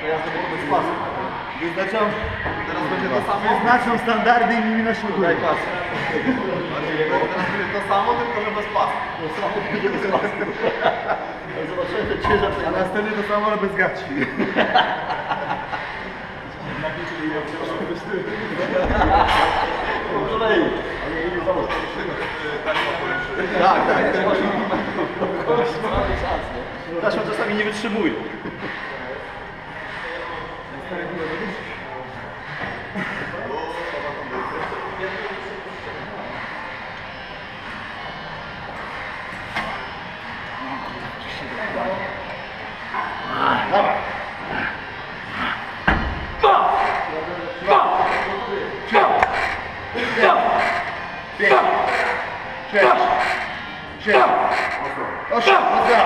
to ja zrobię bez pasu. Wyznaczam, Teraz będzie to samo. wyznaczam standardy i nimi nasiluję. Daj pas. Teraz będzie to samo, tylko że bez pasu. To samo będzie bez pasu. Zobaczymy ciężar. A następnie to samo, ale bez gaci. Po kolei. Tak, tak. Taśma czasami nie wytrzymuje. Dawaj. Pięć. Sześć. Siedem. Osiem. Dobra.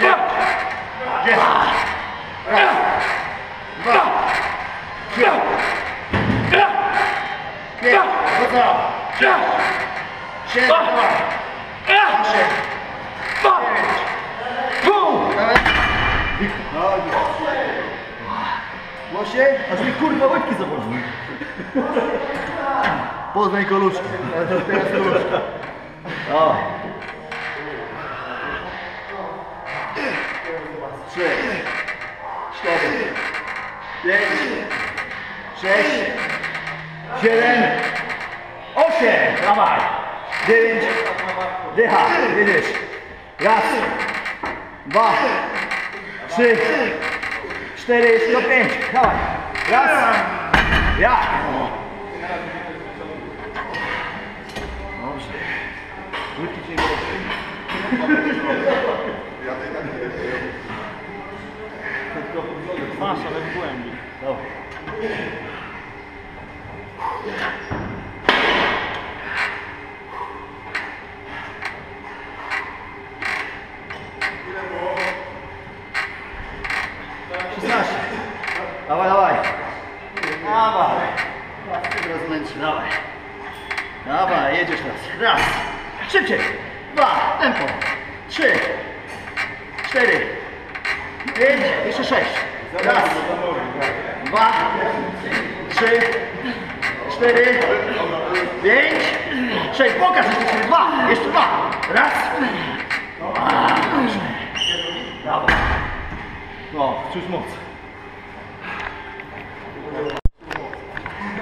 Dziewięć. Dziesięć. Raz. Dwa. Trzy. Pięć. Dobra. Siedem. Dwa. Osiem. Dziewięć. Dawaj. Głosie? Aż mi kurwa łydki zabolą. Poznań koluszki. Teraz koluszka. O. Trzy. Cztery. Pięć. Sześć. Siedem. Osiem. Dawaj. Dziewięć. Dycha. Jedziesz. Raz. Dwa. Trzy. Cztery. Do pięć. Dawaj. Raz. Ja. Dobrze. Bolą. Masz, ale w głębi. Dobra. Dawaj, dawaj. Dawaj. Teraz męczy, dawaj. Dawaj, jedziesz teraz. Raz. Szybciej. Dwa. Tempo. Trzy. Cztery. Pięć. Jeszcze sześć. Raz. Dwa. Trzy. Cztery. Pięć. Sześć. Pokaż jeszcze sobie. Dwa. Jeszcze dwa. Raz. Dwa. Dawaj. No, czuć moc.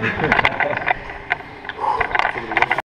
Thank you.